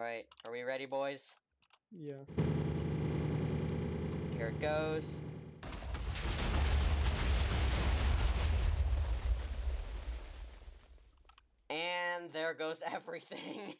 Alright, are we ready, boys? Yes. Here it goes. And there goes everything.